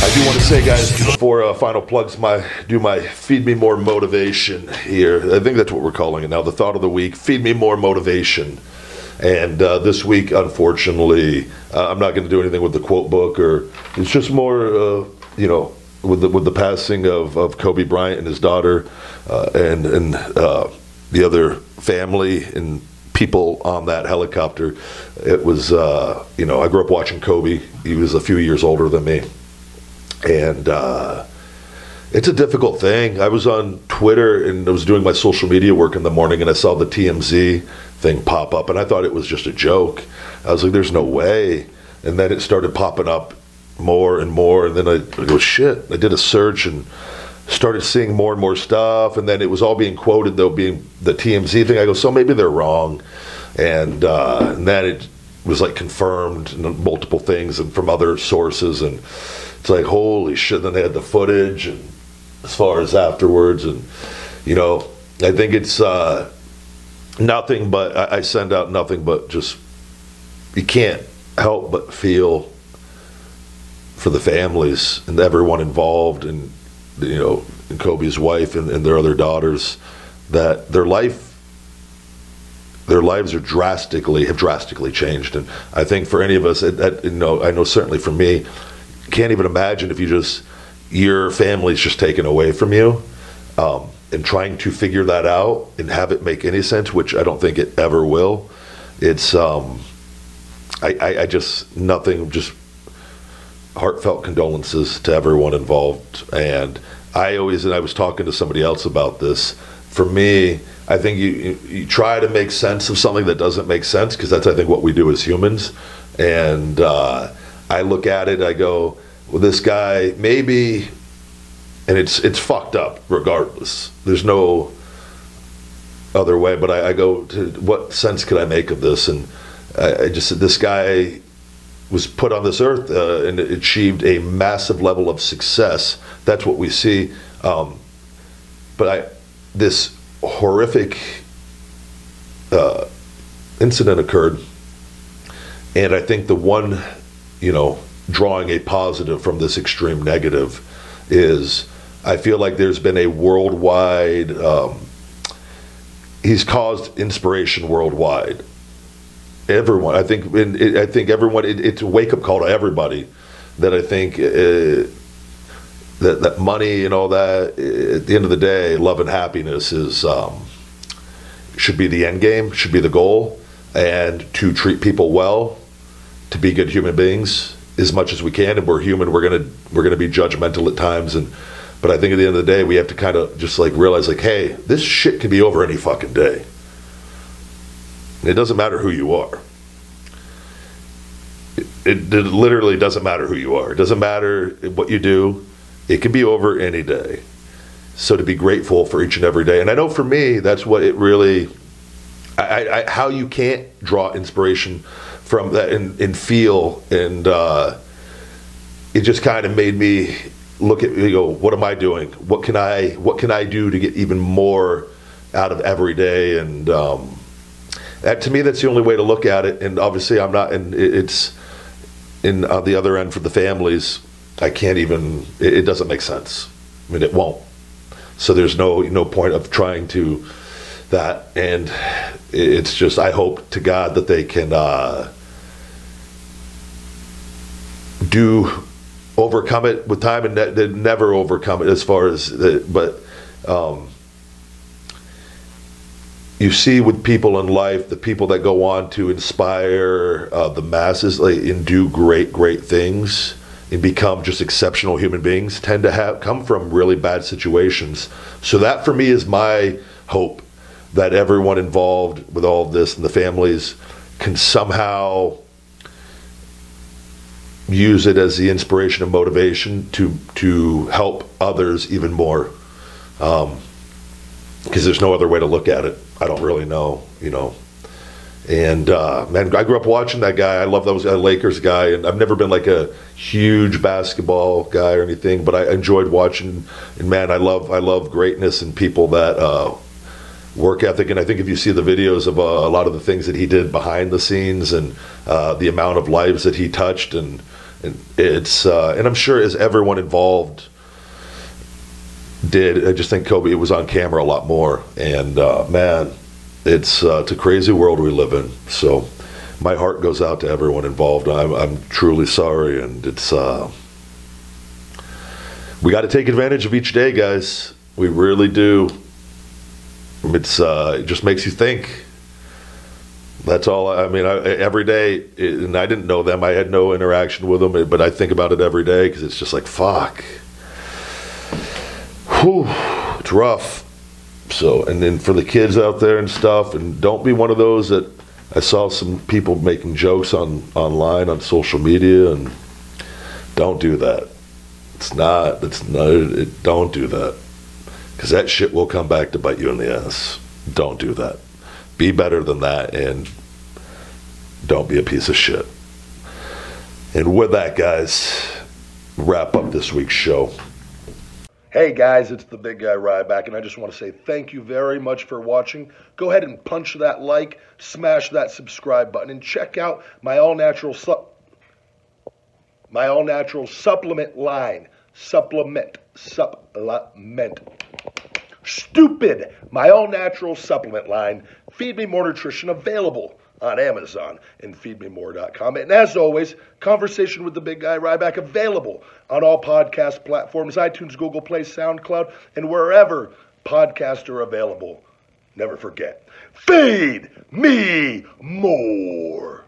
I do want to say, guys, before uh, final plugs, my do my feed me more motivation here. I think that's what we're calling it now. The thought of the week: feed me more motivation. And uh, this week, unfortunately, uh, I'm not going to do anything with the quote book, or it's just more, uh, you know, with the with the passing of, of Kobe Bryant and his daughter, uh, and and uh, the other family and people on that helicopter. It was, uh, you know, I grew up watching Kobe. He was a few years older than me, and uh, it's a difficult thing. I was on Twitter and I was doing my social media work in the morning, and I saw the TMZ thing pop up, and I thought it was just a joke. I was like, "There's no way," and then it started popping up more and more, and then I, I go, "Shit!" I did a search and started seeing more and more stuff, and then it was all being quoted though being the TMZ thing. I go, so maybe they're wrong, and, uh, and then it was like confirmed in multiple things and from other sources, and it's like holy shit. Then they had the footage, and as far as afterwards, and you know, I think it's uh, nothing but I, I send out nothing but just you can't help but feel for the families and everyone involved and you know, Kobe's wife and, and their other daughters, that their life their lives are drastically have drastically changed. And i think for any of us it, you know i know certainly for me can't even imagine if you just your family's just taken away from you um, and trying to figure that out and have it make any sense which i don't think it ever will. It's um, I, I, I just nothing just heartfelt condolences to everyone involved. And I always, and I was talking to somebody else about this. For me, I think you, you, try to make sense of something that doesn't make sense because that's, I think, what we do as humans. And uh, I look at it, I go, well, this guy, maybe, and it's it's fucked up regardless. There's no other way, but I, I go to what sense could I make of this? And I, I just said, this guy was put on this earth uh, and achieved a massive level of success. That's what we see. Um, but I, this horrific uh, incident occurred, and I think the one, you know, drawing a positive from this extreme negative is I feel like there's been a worldwide. Um, he's caused inspiration worldwide everyone. I think it, I think everyone. It, it's a wake up call to everybody that I think uh, that that money and all that. At the end of the day, love and happiness is um, should be the end game. Should be the goal, and to treat people well, to be good human beings as much as we can. And we're human. We're gonna we're gonna be judgmental at times and. But I think at the end of the day, we have to kind of just like realize, like, hey, this shit can be over any fucking day. It doesn't matter who you are. It, it, literally doesn't matter who you are. It doesn't matter what you do. It can be over any day. So to be grateful for each and every day, and I know for me, that's what it really. I, I, how you can't draw inspiration from that and, and feel, and uh, it just kind of made me look at you go, what am I doing? What can I what can I do to get even more out of every day? And um, that, to me, that's the only way to look at it. And obviously, I'm not, and it's in on the other end for the families. I can't even. It, it doesn't make sense. I mean, it won't. So there's no no point of trying to that, and it's just I hope to God that they can uh, do overcome it with time, and ne- never overcome it as far as the, but. Um, you see with people in life, the people that go on to inspire uh, the masses like, and do great, great things and become just exceptional human beings tend to have come from really bad situations. So that for me is my hope that everyone involved with all of this and the families can somehow use it as the inspiration and motivation to to help others even more. Um, because there's no other way to look at it. I don't really know, you know. And uh, man, I grew up watching that guy. I love those uh, Lakers guy, and I've never been like a huge basketball guy or anything, but I enjoyed watching. And man, I love I love greatness and people that uh, work ethic. And I think if you see the videos of uh, a lot of the things that he did behind the scenes and uh, the amount of lives that he touched, and, and it's uh, and I'm sure as everyone involved did, I just think Kobe it was on camera a lot more. And uh, man, it's uh, it's a crazy world we live in. So my heart goes out to everyone involved. I'm I'm truly sorry, and it's uh, we got to take advantage of each day, guys. We really do. It's uh, it just makes you think. That's all. I mean, I, every day, and I didn't know them. I had no interaction with them, but I think about it every day because it's just like fuck. Whew, it's rough. So, and then for the kids out there and stuff, and don't be one of those that I saw some people making jokes on online on social media, and don't do that. It's not. It's not. It, don't do that because that shit will come back to bite you in the ass. Don't do that. Be better than that, and don't be a piece of shit. And with that, guys, wrap up this week's show. Hey guys, it's the big guy Ryback, and I just want to say thank you very much for watching. Go ahead and punch that like, smash that subscribe button, and check out my all natural su- my all natural supplement line. Supplement, supplement. Stupid! My all natural supplement line. Feed me more nutrition available on Amazon and feedmemore.com. And as always, conversation with the big guy Ryback available on all podcast platforms iTunes, Google Play, SoundCloud, and wherever podcasts are available. Never forget, feed me more.